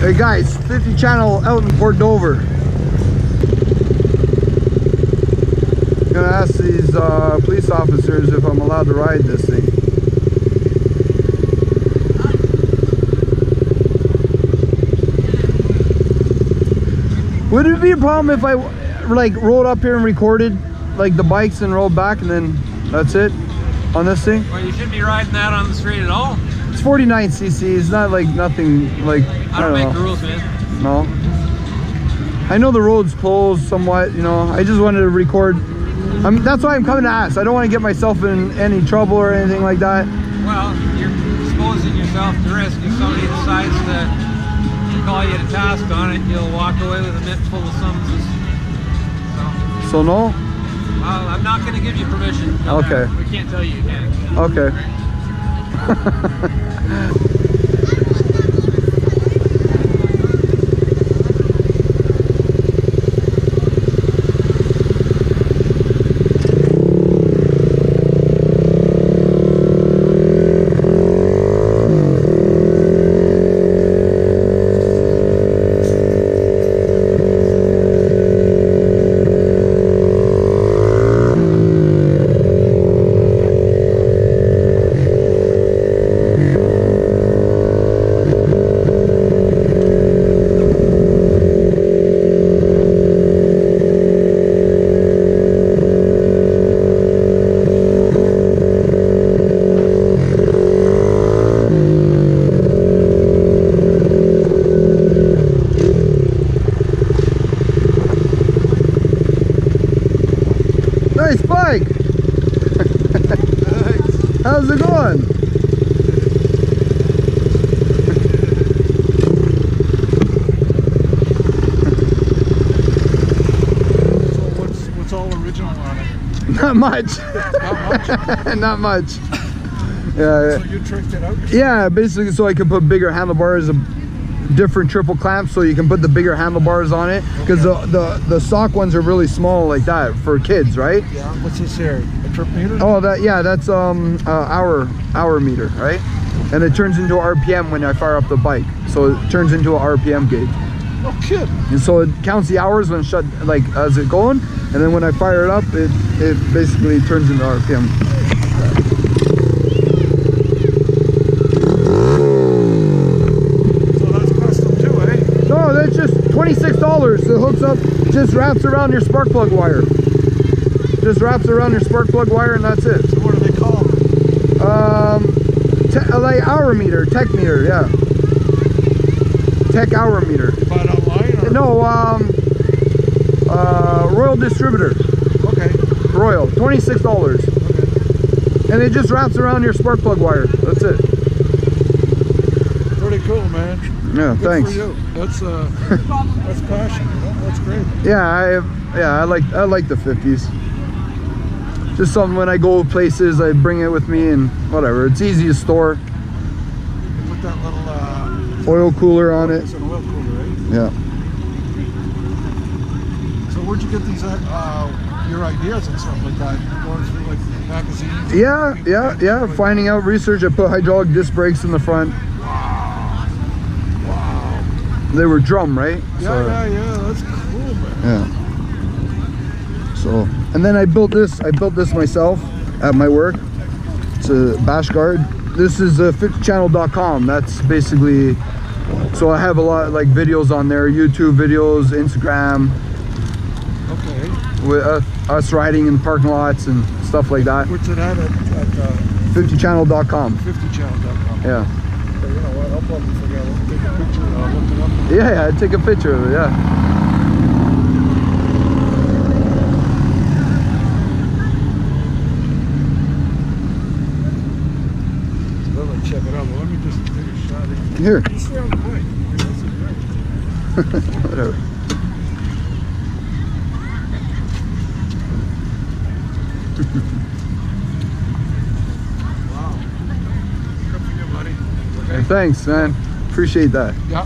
Hey guys, 50 channel out in Port Dover. I'm Gonna ask these uh, police officers if I'm allowed to ride this thing. Would it be a problem if I like rolled up here and recorded like the bikes and rolled back and then that's it on this thing? Well, you shouldn't be riding that on the street at all. It's 49 cc. It's not like nothing like I don't, know. make the rules, man. No. I know the road's closed somewhat, you know. I just wanted to record. I'm, that's why I'm coming to ask. I don't want to get myself in any trouble or anything like that. Well, you're exposing yourself to risk. If somebody decides to call you to task on it, you'll walk away with a mitt full of summonses. So, So no? well, I'm not going to give you permission. Okay. We can't tell you you. Okay. What's all original on it? Not much. Not much. Not much. Yeah. So you tricked it out. Yeah, basically so I can put bigger handlebars, and different triple clamps so you can put the bigger handlebars on it because the, the the stock ones are really small like that for kids, right? Yeah. What's this here? A trip meter? Oh, that yeah, that's um uh, hour hour meter, right? And it turns into RPM when I fire up the bike, so it turns into a RPM gauge. Oh, kid. And so it counts the hours when shut like as it going, and then when I fire it up, it it basically turns into RPM. So that's custom too, eh? No, that's just twenty-six dollars. It hooks up, just wraps around your spark plug wire. Just wraps around your spark plug wire, and that's it. So what do they call them? Um, like hour meter, tach meter, yeah. Tach hour meter. You buy it online? Or? No, um, uh, Royal Distributor, Okay. Royal, twenty-six dollars, Okay. and it just wraps around your spark plug wire. That's it. Pretty cool, man. Yeah, Good thanks. That's uh, that's passion. That's great. Yeah, I yeah I like I like the fifties. Just something when I go places, I bring it with me and whatever. It's easy to store. You put that little uh, Oil cooler on it. It's an oil cooler, right? Yeah. Where'd you get these uh, your ideas and stuff like that? Going through like magazines? Yeah, yeah, yeah. Finding out research. I put hydraulic disc brakes in the front. Wow. Wow. They were drum, right? Yeah, So- yeah, yeah. That's cool, man. Yeah. So, and then I built this. I built this myself at my work. It's a bash guard. This is uh, 50channel.com. That's basically. So I have a lot like videos on there, YouTube videos, Instagram. With uh, us riding in parking lots and stuff like that. What's it at at, at uh, 50channel.com. 50channel.com? Yeah. So, you know what? I'll probably take a picture and I'll look it up. Yeah, yeah. I take a picture of it. Yeah. Check it out. But let me just take a shot. Here. Stay on the bike. That's a great. Whatever. Wow. Good for you, buddy. Hey, thanks, man. Appreciate that. Yeah.